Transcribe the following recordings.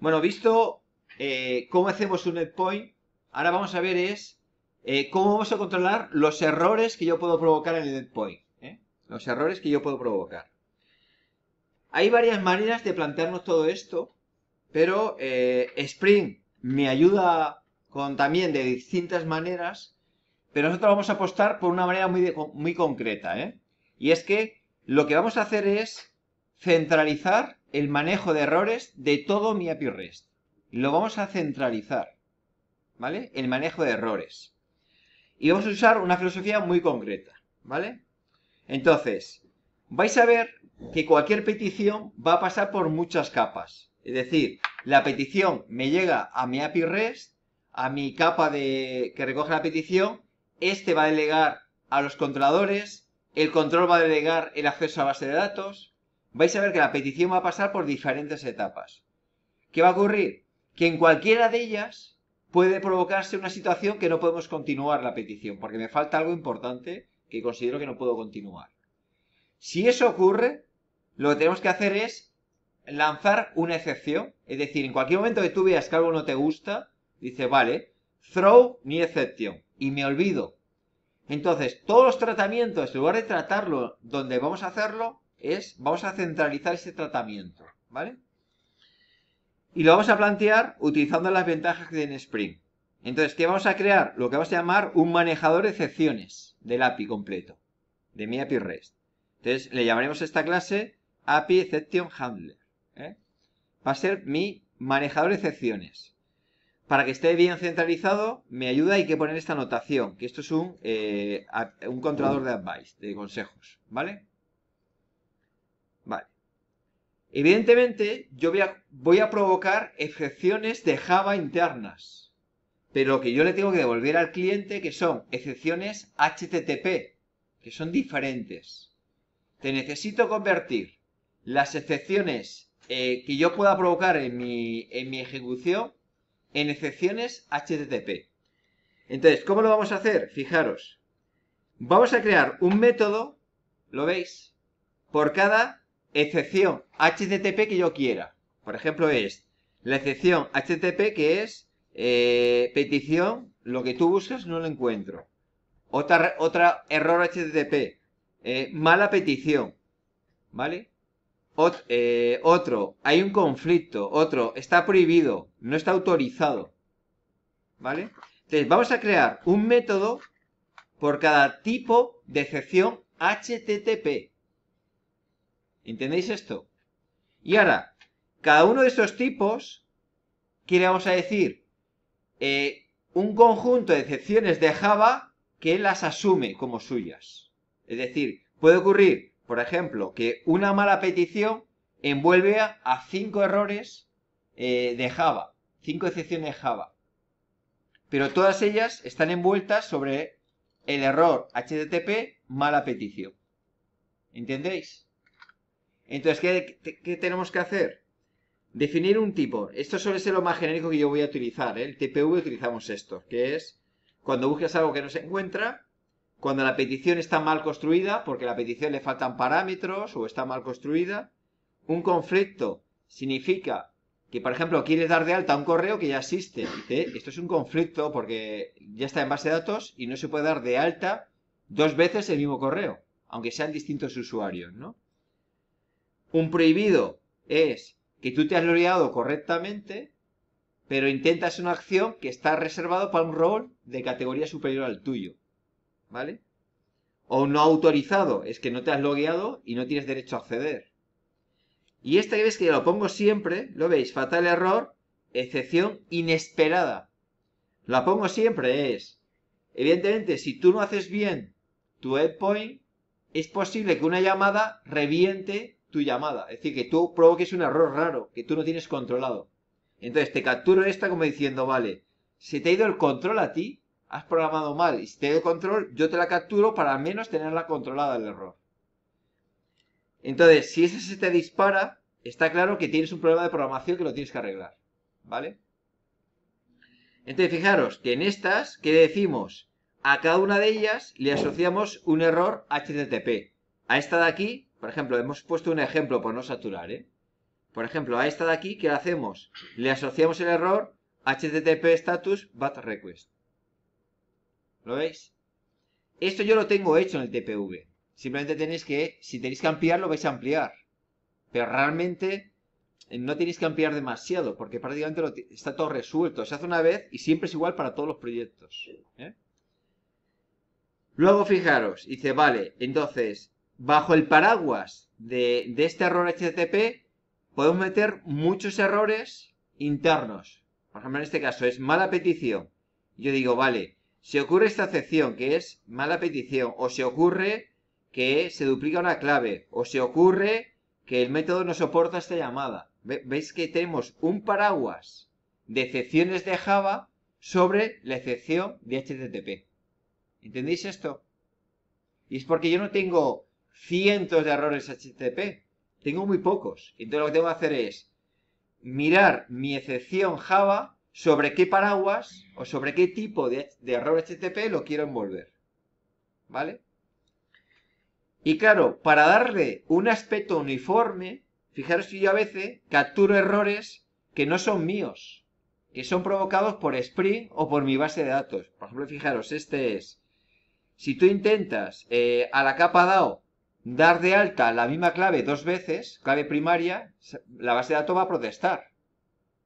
Bueno, visto eh, cómo hacemos un endpoint, ahora vamos a ver es eh, cómo vamos a controlar los errores que yo puedo provocar en el endpoint. ¿eh? Los errores que yo puedo provocar. Hay varias maneras de plantearnos todo esto, pero Spring me ayuda con también de distintas maneras, pero nosotros vamos a apostar por una manera muy, muy concreta. Y es que lo que vamos a hacer es centralizar el manejo de errores de todo mi API REST. Lo vamos a centralizar, ¿vale? El manejo de errores. Y vamos a usar una filosofía muy concreta, ¿vale? Entonces, vais a ver que cualquier petición va a pasar por muchas capas. Es decir, la petición me llega a mi API REST, a mi capa de que recoge la petición, este va a delegar a los controladores, el control va a delegar el acceso a base de datos, vais a ver que la petición va a pasar por diferentes etapas. ¿Qué va a ocurrir? Que en cualquiera de ellas puede provocarse una situación que no podemos continuar la petición, porque me falta algo importante que considero que no puedo continuar. Si eso ocurre, lo que tenemos que hacer es lanzar una excepción, es decir, en cualquier momento que tú veas que algo no te gusta, dice, vale, throw ni exception, y me olvido. Entonces, todos los tratamientos, en lugar de tratarlo donde vamos a hacerlo, es, vamos a centralizar ese tratamiento, ¿vale? Y lo vamos a plantear utilizando las ventajas que tiene Spring. Entonces, ¿qué vamos a crear? Lo que vamos a llamar un manejador de excepciones del API completo, de mi API REST. Entonces, le llamaremos a esta clase API Exception Handler. ¿eh? Va a ser mi manejador de excepciones. Para que esté bien centralizado, me ayuda, hay que poner esta anotación, que esto es un, eh, un controlador de advice, de consejos, ¿vale? Vale. Evidentemente, yo voy a, provocar excepciones de Java internas. Pero que yo le tengo que devolver al cliente que son excepciones HTTP, que son diferentes. Te necesito convertir las excepciones eh, que yo pueda provocar en mi, en mi ejecución en excepciones HTTP. Entonces, ¿cómo lo vamos a hacer? Fijaros. Vamos a crear un método, ¿lo veis? Por cada excepción HTTP que yo quiera. Por ejemplo, es la excepción HTTP que es eh, petición, lo que tú buscas no lo encuentro. Otra, otra error HTTP, eh, mala petición, ¿vale? Eh, otro, hay un conflicto. Otro, está prohibido, no está autorizado, ¿vale? Entonces, vamos a crear un método por cada tipo de excepción HTTP. ¿Entendéis esto? Y ahora, cada uno de estos tipos, ¿qué vamos a decir? Eh, un conjunto de excepciones de Java que las asume como suyas. Es decir, puede ocurrir, por ejemplo, que una mala petición envuelve a cinco errores eh, de Java, cinco excepciones de Java. Pero todas ellas están envueltas sobre el error HTTP mala petición. ¿Entendéis? Entonces, ¿qué, tenemos que hacer? Definir un tipo. Esto suele ser lo más genérico que yo voy a utilizar. ¿eh? El TPV utilizamos esto, que es cuando buscas algo que no se encuentra, cuando la petición está mal construida, porque a la petición le faltan parámetros o está mal construida. Un conflicto significa que, por ejemplo, quieres dar de alta un correo que ya existe. Dice, esto es un conflicto porque ya está en base de datos y no se puede dar de alta dos veces el mismo correo, aunque sean distintos usuarios, ¿no? Un prohibido es que tú te has logueado correctamente, pero intentas una acción que está reservado para un rol de categoría superior al tuyo. ¿Vale? O no autorizado es que no te has logueado y no tienes derecho a acceder. Y esta que ves que lo pongo siempre, lo veis, fatal error, excepción inesperada. La pongo siempre es, evidentemente, si tú no haces bien tu endpoint, es posible que una llamada reviente tu llamada. Es decir, que tú provoques un error raro que tú no tienes controlado. Entonces te capturo esta como diciendo, vale, si te ha ido el control a ti, has programado mal. Y si te ha ido el control, yo te la capturo para al menos tenerla controlada el error. Entonces, si ese se te dispara, está claro que tienes un problema de programación que lo tienes que arreglar. ¿Vale? Entonces, fijaros que en estas, ¿qué decimos? A cada una de ellas le asociamos un error HTTP. A esta de aquí por ejemplo, hemos puesto un ejemplo por no saturar, ¿eh? Por ejemplo, a esta de aquí, ¿qué hacemos? Le asociamos el error HTTP status BAT request. ¿Lo veis? Esto yo lo tengo hecho en el TPV. Simplemente tenéis que, si tenéis que ampliarlo, vais a ampliar. Pero realmente eh, no tenéis que ampliar demasiado, porque prácticamente está todo resuelto. Se hace una vez y siempre es igual para todos los proyectos. ¿eh? Luego fijaros, dice, vale, entonces, bajo el paraguas de, de este error HTTP, podemos meter muchos errores internos. Por ejemplo, en este caso es mala petición. Yo digo, vale, si ocurre esta excepción, que es mala petición, o se ocurre que se duplica una clave, o se ocurre que el método no soporta esta llamada. ¿Veis que tenemos un paraguas de excepciones de Java sobre la excepción de HTTP? ¿Entendéis esto? Y es porque yo no tengo cientos de errores HTTP, tengo muy pocos. Entonces lo que tengo que hacer es mirar mi excepción Java sobre qué paraguas o sobre qué tipo de, error HTTP lo quiero envolver. ¿Vale? Y claro, para darle un aspecto uniforme, fijaros que yo a veces capturo errores que no son míos, que son provocados por Spring o por mi base de datos. Por ejemplo, fijaros, este es, si tú intentas eh, a la capa DAO dar de alta la misma clave dos veces, clave primaria, la base de datos va a protestar.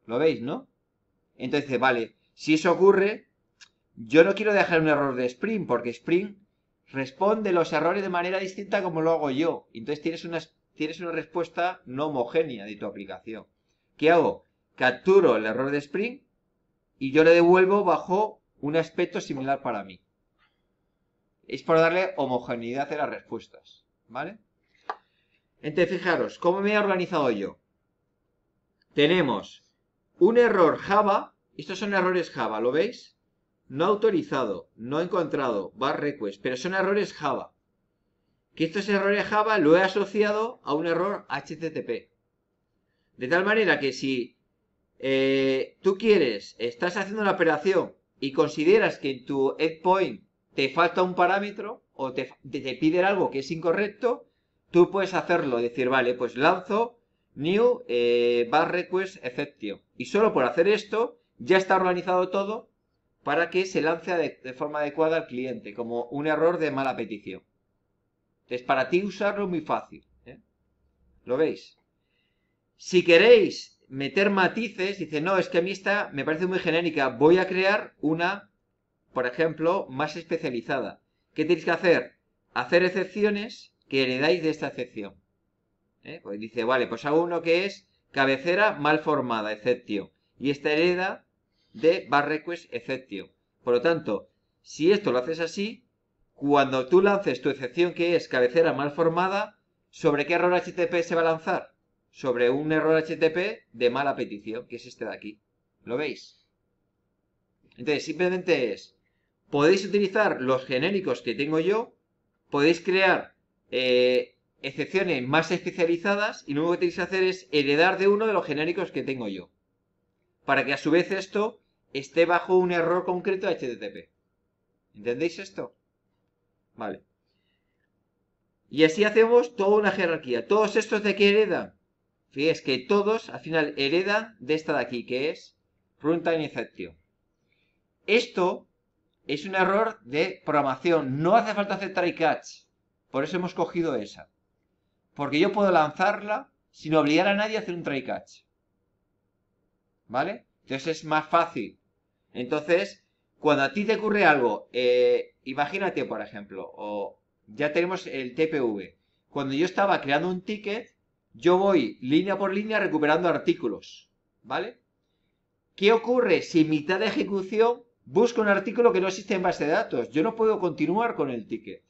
¿Lo veis, no? Entonces, vale, si eso ocurre, yo no quiero dejar un error de Spring, porque Spring responde los errores de manera distinta como lo hago yo. Entonces tienes una, tienes una respuesta no homogénea de tu aplicación. ¿Qué hago? Capturo el error de Spring y yo le devuelvo bajo un aspecto similar para mí. Es por darle homogeneidad a las respuestas. ¿Vale? Entonces, fijaros, ¿cómo me he organizado yo? Tenemos un error Java. Estos son errores Java, ¿lo veis? No autorizado, no encontrado, bar request, pero son errores Java. Que estos errores Java lo he asociado a un error HTTP. De tal manera que si eh, tú quieres, estás haciendo una operación y consideras que en tu endpoint te falta un parámetro o te, te piden algo que es incorrecto, tú puedes hacerlo, decir, vale, pues lanzo new eh, bar request exception. Y solo por hacer esto, ya está organizado todo para que se lance de, forma adecuada al cliente, como un error de mala petición. Entonces, para ti usarlo es muy fácil. ¿eh? ¿Lo veis? Si queréis meter matices, dice, no, es que a mí esta me parece muy genérica, voy a crear una, por ejemplo, más especializada. ¿Qué tenéis que hacer? Hacer excepciones que heredáis de esta excepción. ¿Eh? Pues dice, vale, pues hago uno que es cabecera mal formada, exception. Y esta hereda de bar request exception. Por lo tanto, si esto lo haces así, cuando tú lances tu excepción que es cabecera mal formada, ¿sobre qué error HTTP se va a lanzar? Sobre un error HTTP de mala petición, que es este de aquí. ¿Lo veis? Entonces, simplemente es, podéis utilizar los genéricos que tengo yo, podéis crear eh, excepciones más especializadas y lo único que tenéis que hacer es heredar de uno de los genéricos que tengo yo. Para que a su vez esto esté bajo un error concreto de HTTP. ¿Entendéis esto? Vale. Y así hacemos toda una jerarquía. ¿Todos estos de qué heredan? Fíjate que todos al final heredan de esta de aquí, que es runtime exception. Esto es un error de programación. No hace falta hacer try catch. Por eso hemos cogido esa. Porque yo puedo lanzarla sin obligar a nadie a hacer un try catch. ¿Vale? Entonces es más fácil entonces, cuando a ti te ocurre algo, eh, imagínate, por ejemplo, o ya tenemos el TPV. Cuando yo estaba creando un ticket, yo voy línea por línea recuperando artículos, ¿vale? ¿Qué ocurre si en mitad de ejecución busco un artículo que no existe en base de datos? Yo no puedo continuar con el ticket.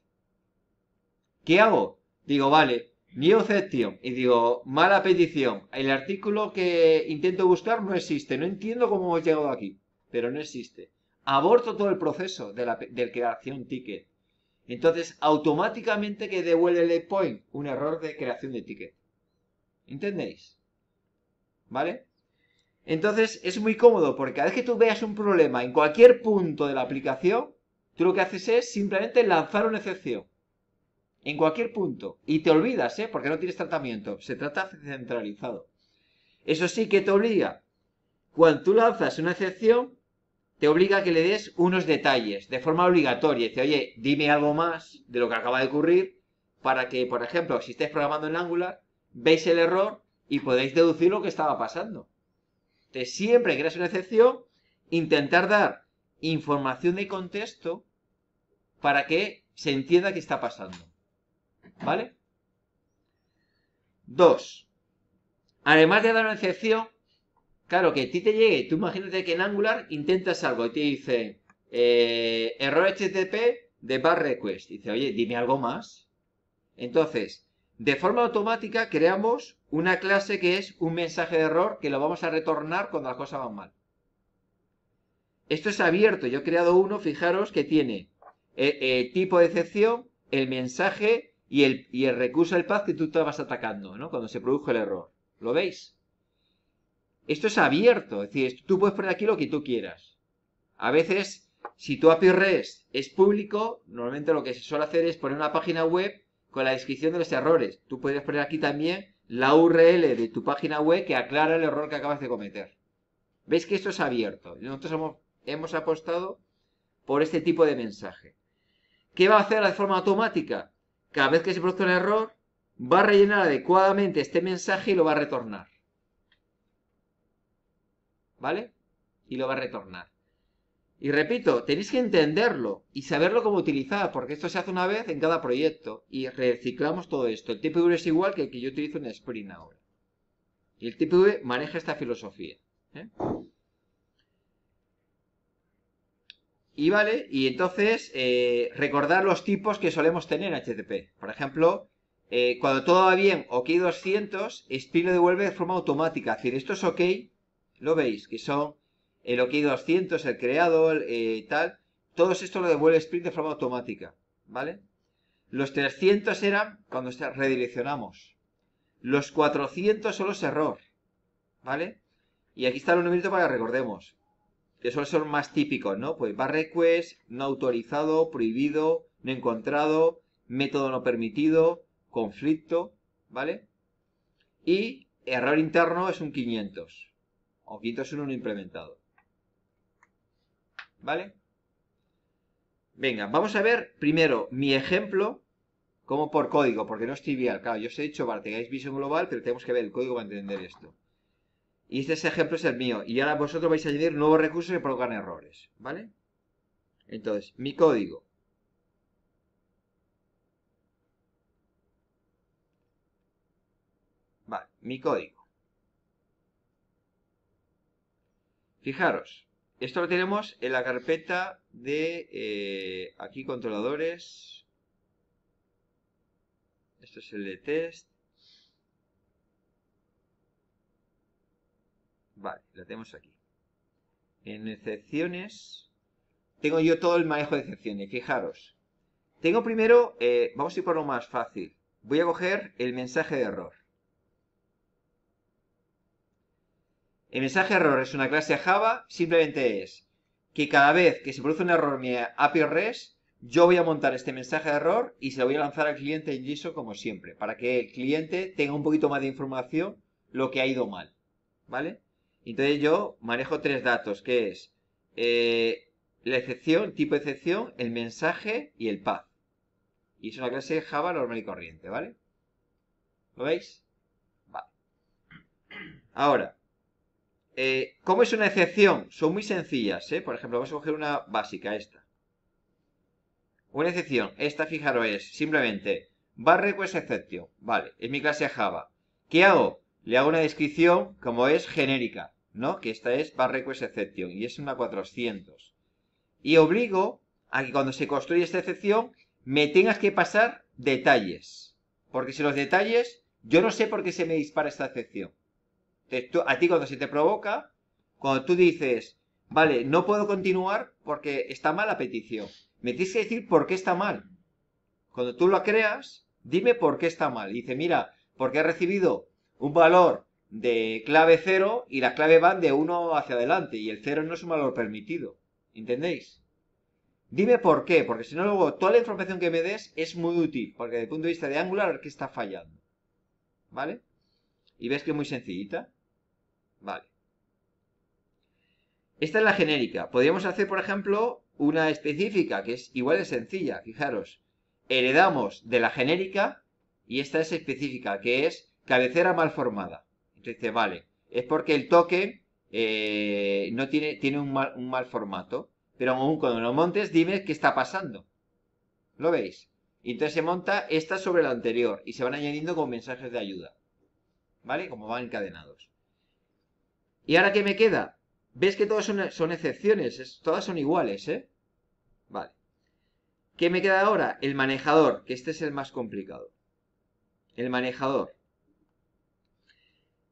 ¿Qué hago? Digo, vale, new exception. Y digo, mala petición. El artículo que intento buscar no existe. No entiendo cómo hemos llegado aquí pero no existe. Aborto todo el proceso de, la, creación ticket. Entonces, automáticamente que devuelve el point un error de creación de ticket. ¿Entendéis? ¿Vale? Entonces, es muy cómodo porque cada vez que tú veas un problema en cualquier punto de la aplicación, tú lo que haces es simplemente lanzar una excepción. En cualquier punto. Y te olvidas, ¿eh? Porque no tienes tratamiento. Se trata centralizado. Eso sí que te obliga. Cuando tú lanzas una excepción, te obliga a que le des unos detalles de forma obligatoria. Dice, oye, dime algo más de lo que acaba de ocurrir para que, por ejemplo, si estáis programando en Angular, veis el error y podéis deducir lo que estaba pasando. Siempre que eres una excepción, intentar dar información de contexto para que se entienda qué está pasando. ¿Vale? Dos. Además de dar una excepción, claro, que a ti te llegue, tú imagínate que en Angular intentas algo y te dice eh, error HTTP de bar request. dice, oye, dime algo más. Entonces, de forma automática creamos una clase que es un mensaje de error que lo vamos a retornar cuando las cosas van mal. Esto es abierto. Yo he creado uno, fijaros, que tiene eh, eh, tipo de excepción, el mensaje y el, el recurso del path que tú estabas atacando, ¿no? Cuando se produjo el error. ¿Lo veis? Esto es abierto, es decir, tú puedes poner aquí lo que tú quieras. A veces, si tu API REST es público, normalmente lo que se suele hacer es poner una página web con la descripción de los errores. Tú puedes poner aquí también la URL de tu página web que aclara el error que acabas de cometer. ¿Veis que esto es abierto? Nosotros hemos, hemos apostado por este tipo de mensaje. ¿Qué va a hacer de forma automática? Cada vez que se produce un error, va a rellenar adecuadamente este mensaje y lo va a retornar. ¿Vale? Y lo va a retornar. Y repito, tenéis que entenderlo y saberlo cómo utilizar, porque esto se hace una vez en cada proyecto y reciclamos todo esto. El TPV es igual que el que yo utilizo en Sprint ahora. Y el TPV maneja esta filosofía. ¿eh? Y vale, y entonces eh, recordar los tipos que solemos tener en HTTP. Por ejemplo, eh, cuando todo va bien, OK 200, Spring lo devuelve de forma automática. Es decir, esto es OK, lo veis, que son el OK 200, el creado, eh, tal. Todo esto lo devuelve Spring de forma automática, ¿vale? Los 300 eran cuando redireccionamos. Los 400 son los error, ¿vale? Y aquí está el numerito para que recordemos. Que son los más típicos, ¿no? Pues bar request, no autorizado, prohibido, no encontrado, método no permitido, conflicto, ¿vale? Y error interno es un 500. O 501 no implementado. ¿Vale? Venga, vamos a ver primero mi ejemplo como por código, porque no es trivial. Claro, yo os he dicho, vale, tengáis visión global, pero tenemos que ver el código para entender esto. Y este ejemplo es el mío. Y ahora vosotros vais a añadir nuevos recursos que provocan errores. ¿Vale? Entonces, mi código. Vale, mi código. Fijaros, esto lo tenemos en la carpeta de eh, aquí controladores. Esto es el de test. Vale, la tenemos aquí. En excepciones, tengo yo todo el manejo de excepciones. Fijaros. Tengo primero, eh, vamos a ir por lo más fácil. Voy a coger el mensaje de error. El mensaje error es una clase Java, simplemente es que cada vez que se produce un error en mi API REST, yo voy a montar este mensaje de error y se lo voy a lanzar al cliente en JSON como siempre, para que el cliente tenga un poquito más de información lo que ha ido mal. ¿Vale? Entonces yo manejo tres datos, que es eh, la excepción, tipo de excepción, el mensaje y el path. Y es una clase Java normal y corriente, ¿vale? ¿Lo veis? Vale. Ahora, eh, ¿Cómo es una excepción? Son muy sencillas, ¿eh? Por ejemplo, vamos a coger una básica, esta. Una excepción, esta, fijaros, es simplemente bar request exception. Vale, es mi clase Java. ¿Qué hago? Le hago una descripción como es genérica, ¿no? Que esta es bar request exception y es una 400. Y obligo a que cuando se construye esta excepción me tengas que pasar detalles. Porque si los detalles, yo no sé por qué se me dispara esta excepción a ti cuando se te provoca, cuando tú dices, vale, no puedo continuar porque está mal la petición, me tienes que decir por qué está mal. Cuando tú lo creas, dime por qué está mal. dice, mira, porque he recibido un valor de clave 0 y la clave van de 1 hacia adelante y el 0 no es un valor permitido. ¿Entendéis? Dime por qué, porque si no luego toda la información que me des es muy útil, porque desde el punto de vista de Angular, ¿qué está fallando? ¿Vale? Y ves que es muy sencillita. Vale. Esta es la genérica. Podríamos hacer, por ejemplo, una específica, que es igual de sencilla. Fijaros, heredamos de la genérica y esta es específica, que es cabecera mal formada. Entonces, vale, es porque el toque eh, no tiene, tiene un, mal, un mal formato. Pero aún cuando lo montes, dime qué está pasando. ¿Lo veis? Y entonces se monta esta sobre la anterior y se van añadiendo como mensajes de ayuda. ¿Vale? Como van encadenados. ¿Y ahora qué me queda? ¿Ves que todas son, excepciones? todas son iguales, ¿eh? Vale. ¿Qué me queda ahora? El manejador, que este es el más complicado. El manejador.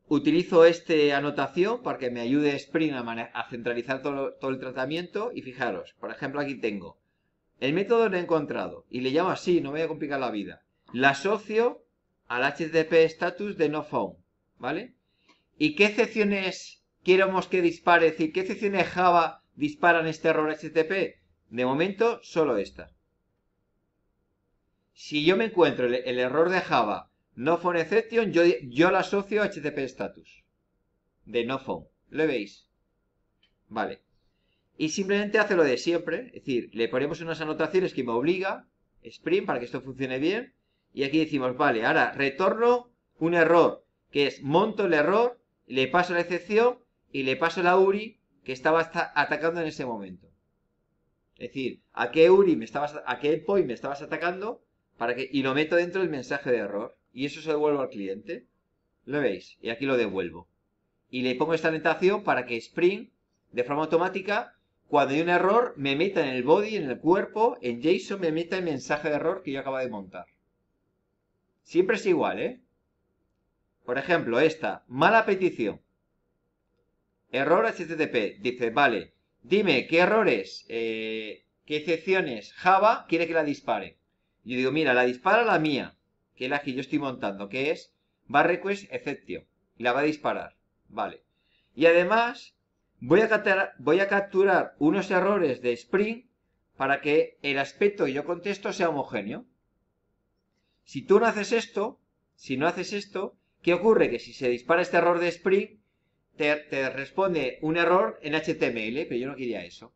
Utilizo esta anotación para que me ayude Spring a, centralizar todo, el tratamiento. Y fijaros, por ejemplo, aquí tengo el método lo encontrado y le llamo así, no me voy a complicar la vida. La asocio al HTTP status de no found, ¿vale? ¿Y qué excepciones queremos que dispare? Es decir, ¿qué excepciones Java disparan este error HTTP? De momento, solo esta. Si yo me encuentro el, error de Java no found exception, yo, yo la asocio a HTTP status de no found. ¿Lo veis? Vale y simplemente hace lo de siempre, es decir, le ponemos unas anotaciones que me obliga, Spring, para que esto funcione bien, y aquí decimos, vale, ahora retorno un error, que es monto el error, le paso la excepción y le paso la URI que estaba atacando en ese momento. Es decir, a qué URI me estabas, a qué point me estabas atacando, para que, y lo meto dentro del mensaje de error. Y eso se lo devuelvo al cliente. ¿Lo veis? Y aquí lo devuelvo. Y le pongo esta anotación para que Spring, de forma automática, cuando hay un error, me meta en el body, en el cuerpo, en JSON me meta el mensaje de error que yo acabo de montar. Siempre es igual, ¿eh? Por ejemplo, esta, mala petición. Error HTTP. Dice, vale, dime qué errores, eh, qué excepciones Java quiere que la dispare. Yo digo, mira, la dispara la mía, que es la que yo estoy montando, que es bar request exception. Y la va a disparar. Vale. Y además, Voy a, capturar, unos errores de Spring para que el aspecto que yo contesto sea homogéneo. Si tú no haces esto, si no haces esto, ¿qué ocurre? Que si se dispara este error de Spring, te, responde un error en HTML, pero yo no quería eso.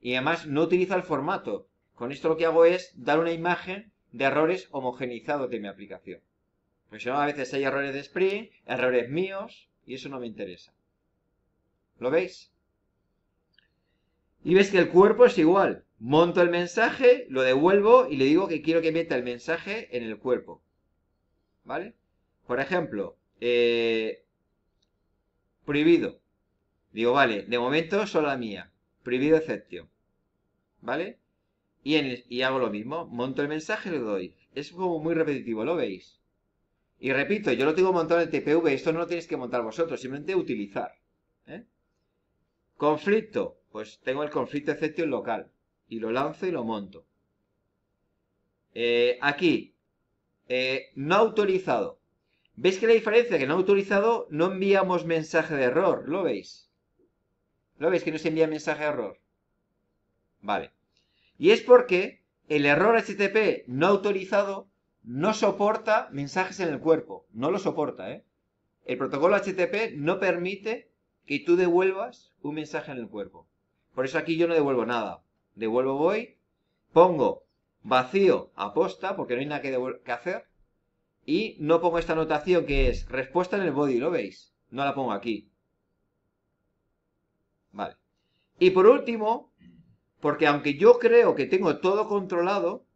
Y además no utiliza el formato. Con esto lo que hago es dar una imagen de errores homogenizados de mi aplicación. Pues si no, a veces hay errores de Spring, errores míos, y eso no me interesa. ¿Lo veis? Y ves que el cuerpo es igual. Monto el mensaje, lo devuelvo y le digo que quiero que meta el mensaje en el cuerpo. ¿Vale? Por ejemplo, eh, prohibido. Digo, vale, de momento solo la mía. Prohibido excepción. ¿Vale? Y, hago lo mismo. Monto el mensaje y le doy. Es como muy repetitivo, ¿lo veis? Y repito, yo lo tengo montado en el TPV. Esto no lo tenéis que montar vosotros, simplemente utilizar. ¿eh? Conflicto. Pues tengo el conflicto exception local. Y lo lanzo y lo monto. Eh, aquí. Eh, no autorizado. ¿Veis que la diferencia? Que no autorizado no enviamos mensaje de error. ¿Lo veis? ¿Lo veis que no se envía mensaje de error? Vale. Y es porque el error HTTP no autorizado no soporta mensajes en el cuerpo. No lo soporta, ¿eh? El protocolo HTTP no permite que tú devuelvas un mensaje en el cuerpo. Por eso aquí yo no devuelvo nada. Devuelvo voy, pongo vacío aposta, porque no hay nada que, hacer, y no pongo esta anotación que es respuesta en el body, ¿lo veis? No la pongo aquí. Vale. Y por último, porque aunque yo creo que tengo todo controlado,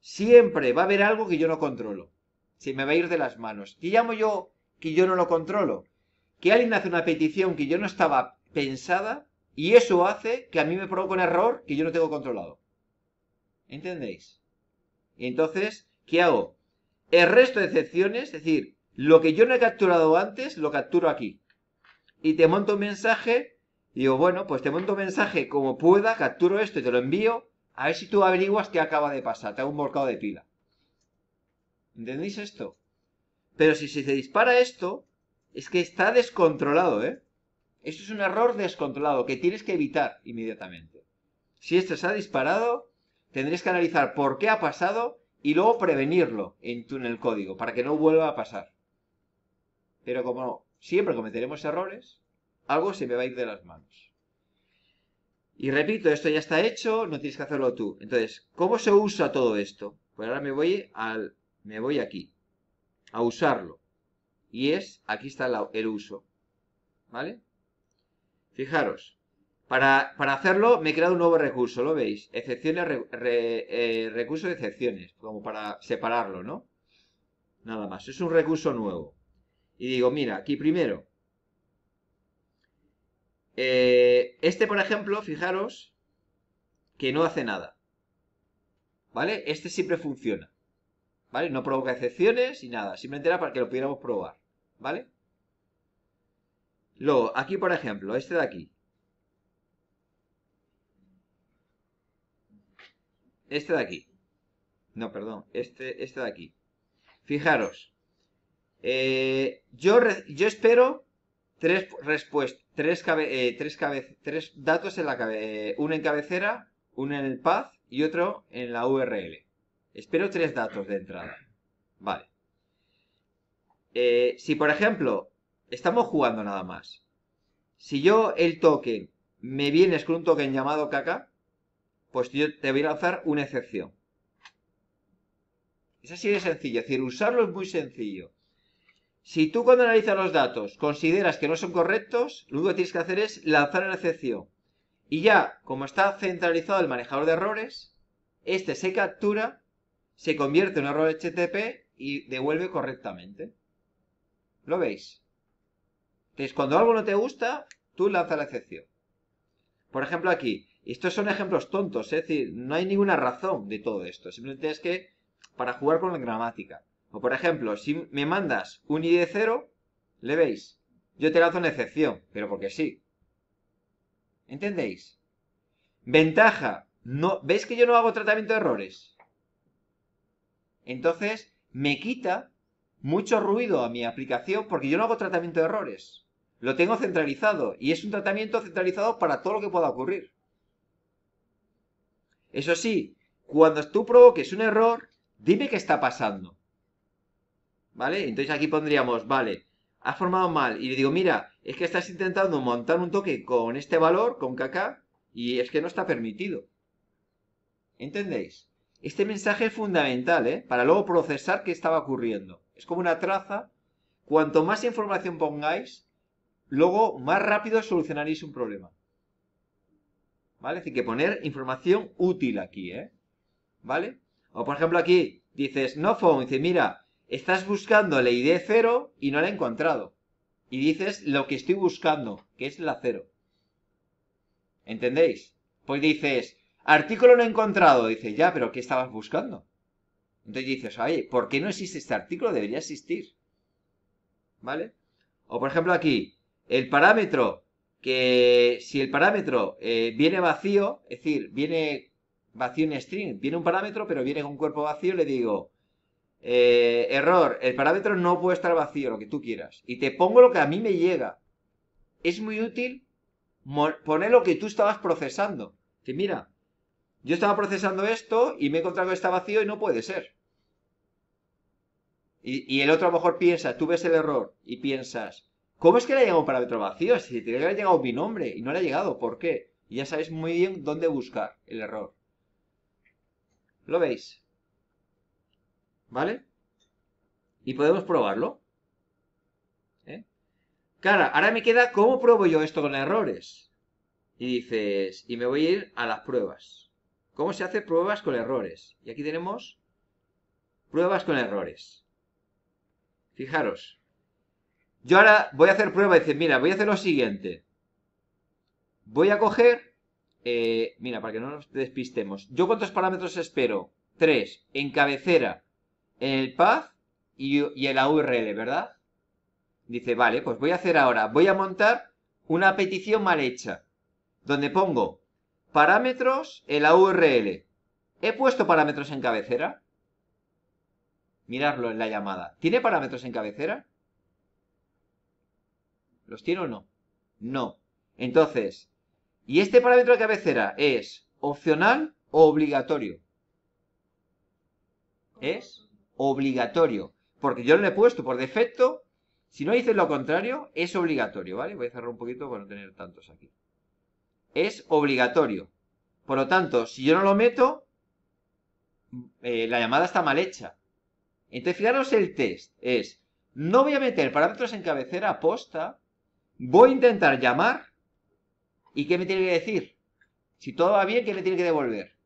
siempre va a haber algo que yo no controlo. Se me va a ir de las manos. ¿Qué llamo yo que yo no lo controlo? que alguien hace una petición que yo no estaba pensada y eso hace que a mí me provoque un error que yo no tengo controlado. ¿Entendéis? Entonces, ¿qué hago? El resto de excepciones, es decir, lo que yo no he capturado antes, lo capturo aquí. Y te monto un mensaje, digo, bueno, pues te monto un mensaje como pueda, capturo esto y te lo envío, a ver si tú averiguas qué acaba de pasar, te hago un volcado de pila. ¿Entendéis esto? Pero si se dispara esto, es que está descontrolado, ¿eh? Esto es un error descontrolado que tienes que evitar inmediatamente. Si esto se ha disparado, tendréis que analizar por qué ha pasado y luego prevenirlo en, tu, el código para que no vuelva a pasar. Pero como siempre cometeremos errores, algo se me va a ir de las manos. Y repito, esto ya está hecho, no tienes que hacerlo tú. Entonces, ¿cómo se usa todo esto? Pues ahora me voy al, me voy aquí, a usarlo. Y es, aquí está el uso. ¿Vale? Fijaros, para, hacerlo me he creado un nuevo recurso, ¿lo veis? Excepciones, eh, recurso de excepciones, como para separarlo, ¿no? Nada más, es un recurso nuevo. Y digo, mira, aquí primero. Eh, este, por ejemplo, fijaros que no hace nada. ¿Vale? Este siempre funciona. ¿Vale? No provoca excepciones y nada. Simplemente era para que lo pudiéramos probar. ¿Vale? Luego, aquí, por ejemplo, este de aquí. Este de aquí. No, perdón. Este, este de aquí. Fijaros. Eh, yo, yo espero tres respuestas, tres, eh, tres, tres datos en la cabecera, uno en cabecera, uno en el path y otro en la URL. Espero tres datos de entrada. Vale. Eh, si por ejemplo, estamos jugando nada más. Si yo el token me vienes con un token llamado caca, pues yo te voy a lanzar una excepción. Es así de sencillo, es decir, usarlo es muy sencillo. Si tú cuando analizas los datos consideras que no son correctos, lo único que tienes que hacer es lanzar una excepción. Y ya, como está centralizado el manejador de errores, este se captura, se convierte en un error HTTP y devuelve correctamente. ¿Lo veis? Entonces, cuando algo no te gusta, tú lanzas la excepción. Por ejemplo, aquí, estos son ejemplos tontos, es decir, no hay ninguna razón de todo esto. Simplemente es que para jugar con la gramática. O por ejemplo, si me mandas un ID 0, ¿le veis? Yo te lanzo una excepción, pero porque sí. ¿Entendéis? Ventaja. No, ¿Veis que yo no hago tratamiento de errores? Entonces, me quita mucho ruido a mi aplicación porque yo no hago tratamiento de errores. Lo tengo centralizado y es un tratamiento centralizado para todo lo que pueda ocurrir. Eso sí, cuando tú provoques un error, dime qué está pasando. ¿Vale? Entonces aquí pondríamos, vale, has formado mal. Y le digo, mira, es que estás intentando montar un toque con este valor, con KK, y es que no está permitido. ¿Entendéis? Este mensaje es fundamental, ¿eh? Para luego procesar qué estaba ocurriendo. Es como una traza. Cuanto más información pongáis, luego más rápido solucionaréis un problema. ¿Vale? Es decir, que poner información útil aquí, ¿eh? ¿Vale? O por ejemplo aquí dices, no phone, dice, mira, estás buscando la ID 0 y no la he encontrado. Y dices lo que estoy buscando, que es la 0. ¿Entendéis? Pues dices, artículo no he encontrado. Dice, ya, pero ¿qué estabas buscando? Entonces dices, oye, ¿por qué no existe este artículo? Debería existir. ¿Vale? O por ejemplo aquí, el parámetro que si el parámetro eh, viene vacío, es decir, viene vacío en string, viene un parámetro pero viene con un cuerpo vacío, le digo, eh, error, el parámetro no puede estar vacío, lo que tú quieras. Y te pongo lo que a mí me llega. Es muy útil poner lo que tú estabas procesando. Que mira, yo estaba procesando esto y me he encontrado que está vacío y no puede ser. Y, y el otro a lo mejor piensa, tú ves el error y piensas, ¿Cómo es que le ha llegado un parámetro vacío? Si tiene que haber llegado mi nombre y no le ha llegado, ¿por qué? Y ya sabéis muy bien dónde buscar el error. ¿Lo veis? ¿Vale? Y podemos probarlo. ¿Eh? Claro, ahora me queda cómo pruebo yo esto con errores. Y dices, y me voy a ir a las pruebas. ¿Cómo se hace pruebas con errores? Y aquí tenemos pruebas con errores. Fijaros, yo ahora voy a hacer prueba y decir, mira, voy a hacer lo siguiente. Voy a coger, eh, mira, para que no nos despistemos. ¿Yo cuántos parámetros espero? Tres. En cabecera, en el path y, y en la URL, ¿verdad? Dice, vale, pues voy a hacer ahora, voy a montar una petición mal hecha. Donde pongo parámetros en la URL. ¿He puesto parámetros en cabecera? Mirarlo en la llamada. ¿Tiene parámetros en cabecera? ¿Los tiene o no? No. Entonces, ¿y este parámetro de cabecera es opcional o obligatorio? Es obligatorio. Porque yo le he puesto por defecto Si no dices lo contrario, es obligatorio, ¿vale? Voy a cerrar un poquito para no tener tantos aquí. Es obligatorio. Por lo tanto, si yo no lo meto, eh, la llamada está mal hecha. Entonces, fijaros el test. Es, no voy a meter parámetros en cabecera posta, voy a intentar llamar, ¿y qué me tiene que decir? Si todo va bien, ¿qué me tiene que devolver?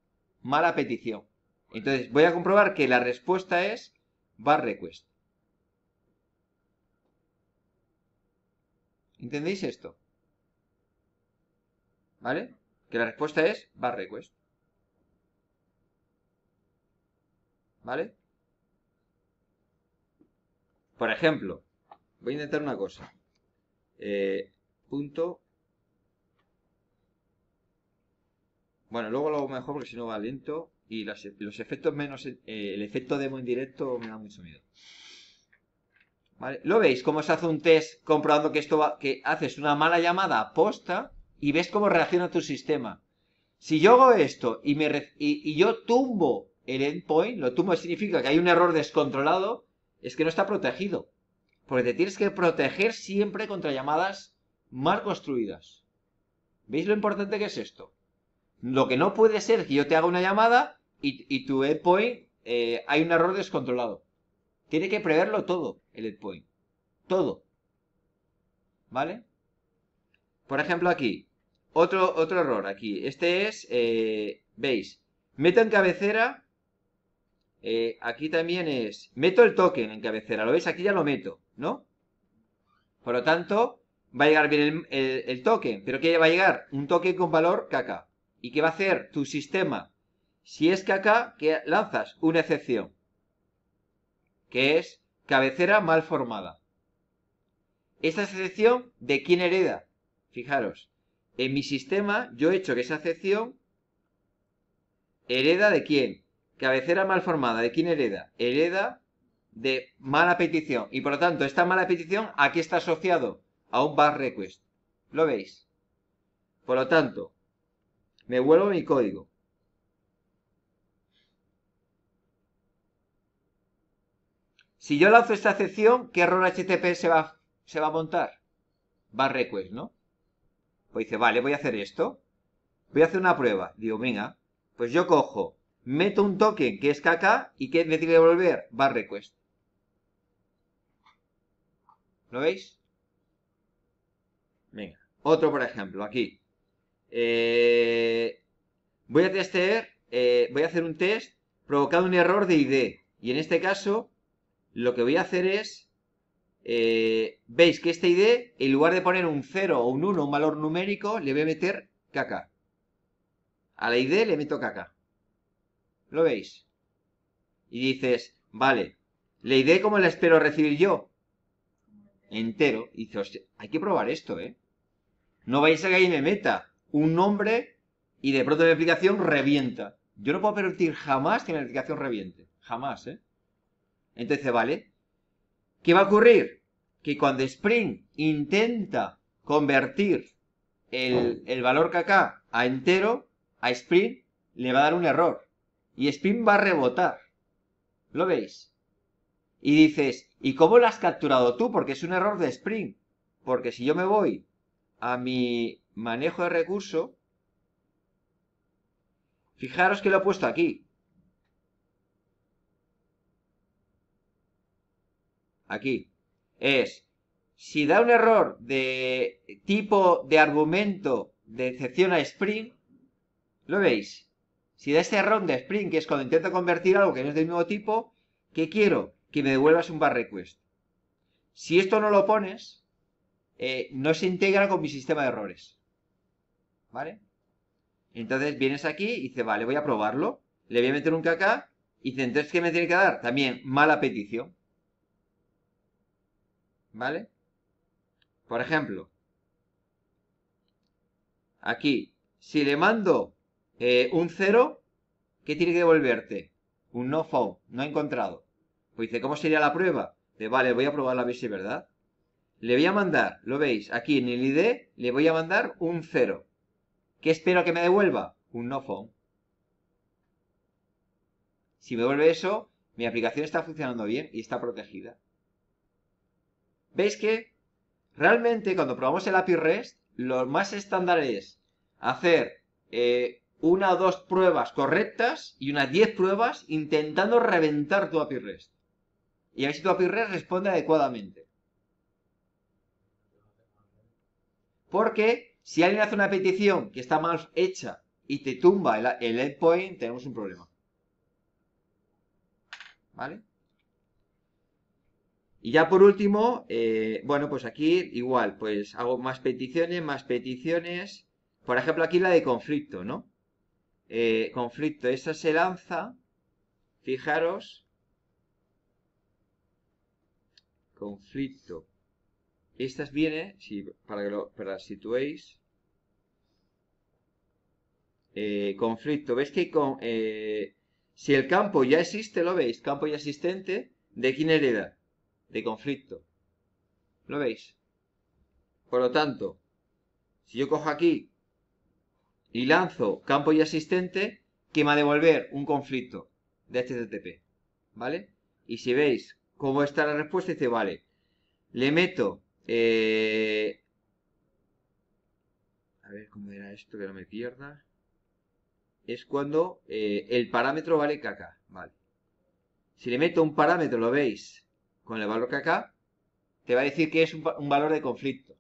Mala petición. Entonces, voy a comprobar que la respuesta es bar request. ¿Entendéis esto? ¿Vale? Que la respuesta es bar request. ¿Vale? Por ejemplo, voy a intentar una cosa. Eh, punto. Bueno, luego lo hago mejor porque si no va lento. Y los, efectos menos... Eh, el efecto demo en directo me da mucho miedo. ¿Vale? ¿Lo veis? Cómo se hace un test comprobando que esto va, que haces una mala llamada posta y ves cómo reacciona tu sistema. Si yo hago esto y, me, y yo tumbo el endpoint, lo tumbo significa que hay un error descontrolado, es que no está protegido. Porque te tienes que proteger siempre contra llamadas mal construidas. ¿Veis lo importante que es esto? Lo que no puede ser que yo te haga una llamada y, tu endpoint eh, hay un error descontrolado. Tiene que preverlo todo, el endpoint. Todo. ¿Vale? Por ejemplo, aquí. Otro, otro error aquí. Este es, eh, veis, meto en cabecera eh, aquí también es, meto el token en cabecera, ¿lo veis? Aquí ya lo meto, ¿no? Por lo tanto, va a llegar bien el, token, pero ¿qué va a llegar? Un token con valor KK. ¿Y qué va a hacer tu sistema? Si es KK, que lanzas una excepción, que es cabecera mal formada. Esta excepción, ¿de quién hereda? Fijaros, en mi sistema yo he hecho que esa excepción hereda de quién? Cabecera mal formada. ¿De quién hereda? Hereda de mala petición. Y por lo tanto, esta mala petición aquí está asociado a un bar request. ¿Lo veis? Por lo tanto, me vuelvo mi código. Si yo lanzo esta excepción, ¿qué error HTTP se va, se va a montar? Bar request, ¿no? Pues dice, vale, voy a hacer esto. Voy a hacer una prueba. Digo, venga, pues yo cojo meto un token que es KK y que me tiene que devolver bar request. ¿Lo veis? Venga, otro por ejemplo, aquí. Eh, voy a testear, eh, voy a hacer un test provocado un error de ID. Y en este caso, lo que voy a hacer es, eh, veis que este ID, en lugar de poner un 0 o un 1, un valor numérico, le voy a meter KK. A la ID le meto KK. ¿Lo veis? Y dices, vale, la idea cómo la espero recibir yo. Entero. Y dices, hay que probar esto, ¿eh? No vais a que ahí me meta un nombre y de pronto mi aplicación revienta. Yo no puedo permitir jamás que mi aplicación reviente. Jamás, ¿eh? Entonces, vale. ¿Qué va a ocurrir? Que cuando Spring intenta convertir el, el valor KK a entero, a Spring le va a dar un error y Spin va a rebotar. ¿Lo veis? Y dices, ¿y cómo lo has capturado tú? Porque es un error de Spring. Porque si yo me voy a mi manejo de recurso, fijaros que lo he puesto aquí. Aquí. Es, si da un error de tipo de argumento de excepción a Spring, ¿lo veis? Si da este error de Spring, que es cuando intento convertir algo que no es del mismo tipo, ¿qué quiero? Que me devuelvas un bar request. Si esto no lo pones, eh, no se integra con mi sistema de errores. ¿Vale? Entonces vienes aquí y dices, vale, voy a probarlo. Le voy a meter un KK y dice, entonces, ¿qué me tiene que dar? También mala petición. ¿Vale? Por ejemplo, aquí, si le mando eh, un 0, ¿qué tiene que devolverte? Un no found, no encontrado. Pues dice, ¿cómo sería la prueba? De vale, voy a probarla a ver si es verdad. Le voy a mandar, lo veis, aquí en el ID le voy a mandar un 0. ¿Qué espero que me devuelva? Un no found. Si me devuelve eso, mi aplicación está funcionando bien y está protegida. ¿Veis que realmente cuando probamos el API REST, lo más estándar es hacer eh, una o dos pruebas correctas y unas 10 pruebas intentando reventar tu API REST. Y a ver si tu API responde adecuadamente. Porque si alguien hace una petición que está mal hecha y te tumba el, endpoint, tenemos un problema. ¿Vale? Y ya por último, eh, bueno, pues aquí igual, pues hago más peticiones, más peticiones. Por ejemplo, aquí la de conflicto, ¿no? Eh, conflicto, esa se lanza, fijaros, conflicto. Estas viene, para que lo para situéis, eh, conflicto. ¿Ves que con, eh, si el campo ya existe, lo veis, campo ya existente, ¿de quién hereda? De conflicto. ¿Lo veis? Por lo tanto, si yo cojo aquí y lanzo campo ya existente, que me va devolver un conflicto de HTTP. ¿Vale? Y si veis cómo está la respuesta, dice, vale, le meto... Eh, a ver cómo era esto, que no me pierda es cuando eh, el parámetro vale kk. Vale. Si le meto un parámetro, lo veis, con el valor kk, te va a decir que es un, valor de conflicto.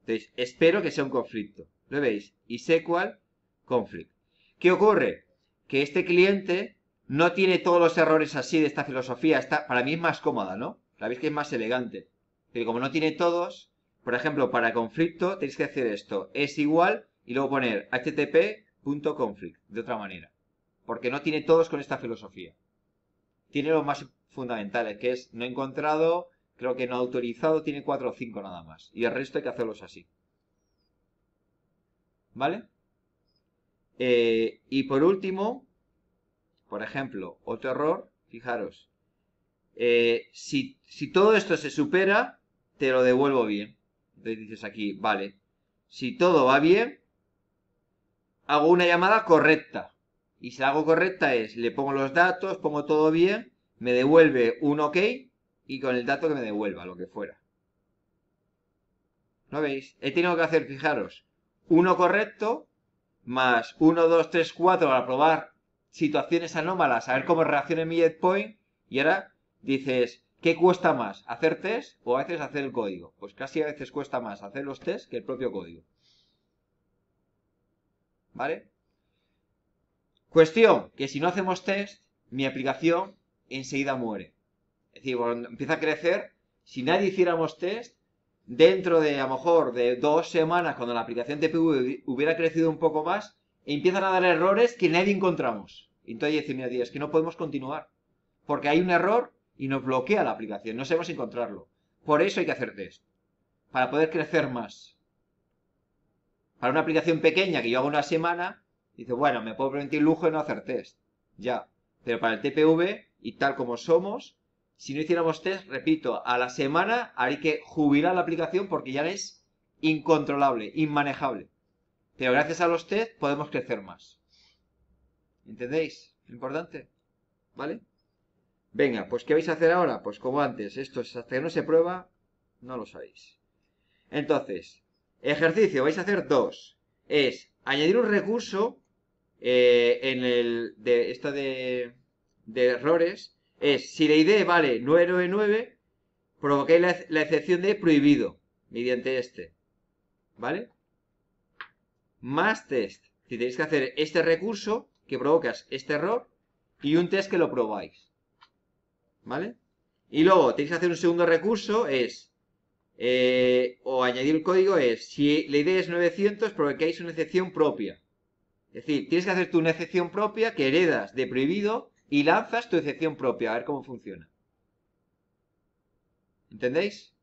Entonces, espero que sea un conflicto. ¿Lo veis? Y cuál conflict. ¿Qué ocurre? Que este cliente no tiene todos los errores así de esta filosofía. Esta, para mí es más cómoda, ¿no? La veis que es más elegante. Pero como no tiene todos, por ejemplo, para conflicto tenéis que hacer esto. Es igual y luego poner http punto conflict, de otra manera. Porque no tiene todos con esta filosofía. Tiene los más fundamentales, que es no encontrado, creo que no autorizado, tiene cuatro o cinco nada más. Y el resto hay que hacerlos así. ¿Vale? Eh, y por último, por ejemplo, otro error, fijaros. Eh, si, si todo esto se supera, te lo devuelvo bien. Entonces dices aquí, vale. Si todo va bien, hago una llamada correcta. Y si la hago correcta es, le pongo los datos, pongo todo bien, me devuelve un OK y con el dato que me devuelva, lo que fuera. ¿Lo veis? He tenido que hacer, fijaros, uno correcto más 1, 2, 3, 4 para probar situaciones anómalas, a ver cómo reacciona mi endpoint. Y ahora dices, ¿qué cuesta más? ¿Hacer test o a veces hacer el código? Pues casi a veces cuesta más hacer los test que el propio código. ¿Vale? Cuestión, que si no hacemos test, mi aplicación enseguida muere. Es decir, cuando empieza a crecer, si nadie hiciéramos test, dentro de a lo mejor de dos semanas, cuando la aplicación TPV hubiera crecido un poco más, empiezan a dar errores que nadie encontramos. Entonces dice, mira, es que no podemos continuar. Porque hay un error y nos bloquea la aplicación, no sabemos encontrarlo. Por eso hay que hacer test. Para poder crecer más. Para una aplicación pequeña que yo hago una semana, dice, bueno, me puedo permitir lujo de no hacer test. Ya. Pero para el TPV, y tal como somos, si no hiciéramos test, repito, a la semana hay que jubilar la aplicación porque ya es incontrolable, inmanejable. Pero gracias a los test podemos crecer más. ¿Entendéis? Importante. ¿Vale? Venga, pues ¿qué vais a hacer ahora? Pues como antes, esto es hasta que no se prueba, no lo sabéis. Entonces, Ejercicio, vais a hacer dos. Es añadir un recurso eh, en el de esto de, de, errores. Es si la ID vale 999, provoquéis la, la excepción de prohibido mediante este. ¿Vale? Más test. Si tenéis que hacer este recurso que provocas este error y un test que lo probáis. ¿Vale? Y luego tenéis que hacer un segundo recurso, es eh, o añadir el código es, si la idea es 900, provoquéis una excepción propia. Es decir, tienes que hacer tu una excepción propia que heredas de prohibido y lanzas tu excepción propia, a ver cómo funciona. ¿Entendéis?